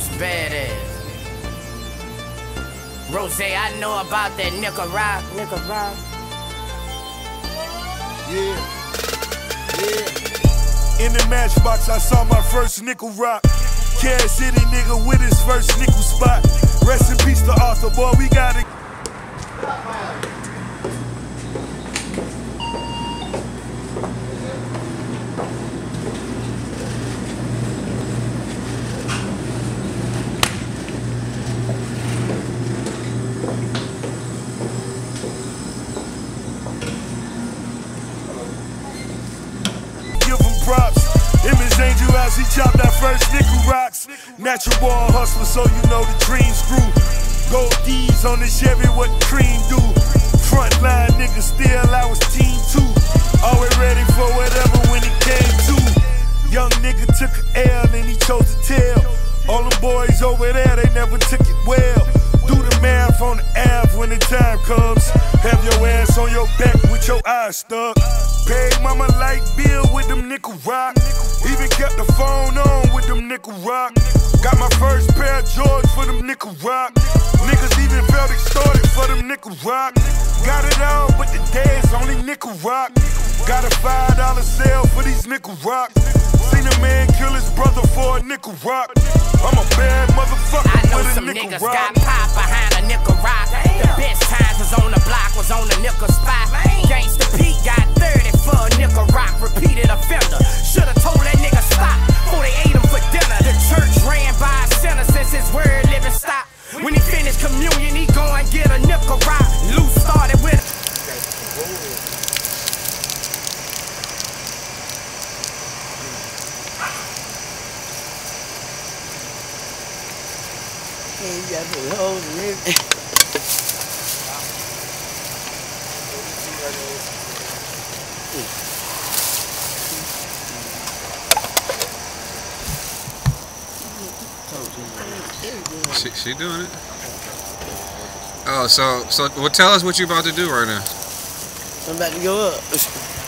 Juice badass. Rose, I know about that nickel rock, nickel rock. Yeah, yeah. In the matchbox, I saw my first nickel rock. Cash City nigga with his first nickel spot. Rest in peace to Arthur, boy, we gotta. give house, he chopped that first nickel rocks. Natural born hustler, so you know the dreams grew. Gold D's on the Chevy, what the cream do? Frontline nigga, still I was team two. Always ready for whatever when it came to. Young nigga took a L and he chose to tell. All them boys over there, they never took it well. Do the math on the Ave when the time comes. Have your back with your eyes stuck. Paid mama like Bill with them nickel rock. Even kept the phone on with them nickel rock. Got my first pair of Jordans for them nickel rock. Niggas even felt extorted for them nickel rock. Got it all, but the day's only nickel rock. Got a five dollar sale for these nickel rock. Seen a man kill his brother for a nickel rock. I'm a bad motherfucker I know some niggas rock. got pop behind a nickel rock. The best times was on the block, was on the nickel spot. Gangsta Pete got 30 for a nickel rock, repeated offender. Should've told that nigga stop before they ate him for dinner. The church ran by a sinner since his word living stop. When he finished communion, he go and get a nickel rock. Loose started with. Yeah, you got to put She, she doing it? Oh, so so well, tell us what you're about to do right now. I'm about to go up.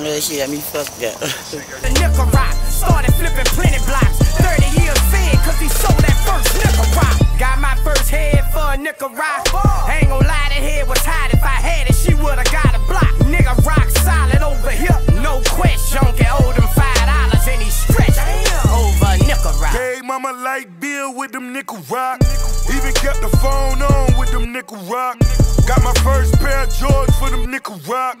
Yeah, she got me fucked up. The nickel rock started flipping plenty blocks. 30 years fed, cause he sold that first nickel rock. Got my first head for a nickel rock. Ain't gon' lie, that head was hot. If I had it, she would've got a block. Nigga rock solid over here, no question. Get owe them five dollars and he stretched over a nickel rock. Paid mama like Bill with them nickel rock. Even kept the phone on with them nickel rock. Got my first pair of Jordans for them nickel rock.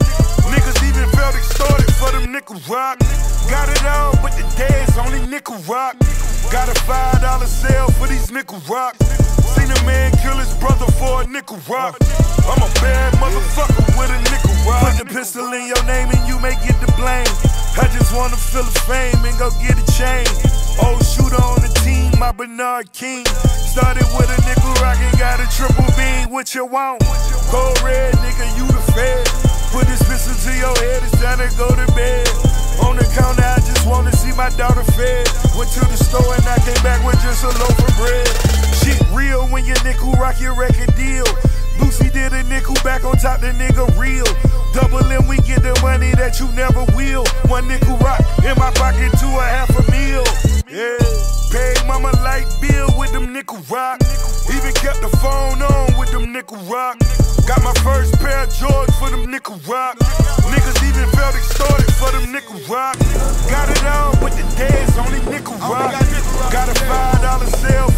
Niggas even felt extorted for them nickel rock. Got it all, but the day's only nickel rock. Got a five dollar sale for these nickel rocks. Seen a man kill his brother for a nickel rock. I'm a bad motherfucker with a nickel rock. Put the pistol in your name and you may get the blame. I just wanna feel the fame and go get a chain. Old shooter on the team, my Bernard King. Started with a nickel rock and got a triple beam. What you want? Cold red, nigga, you the fed. Put this pistol to your head, it's time to go to bed. On the counter, I just wanna see my daughter fed. Went to the store and I came back with just a loaf of bread. Shit real when your nickel rock your record deal. Boosie did a nickel back on top, the nigga real. Double M, we get the money that you never will. One nickel rock in my pocket to a half a meal. Yeah, paid mama like Bill with them nickel rock. Even kept the phone on with them nickel rock. Got my first pair of Jordans nickel rock. Niggas even felt extorted for them nickel rock. Got it all, but the day's only nickel rock. Got a five dollar sale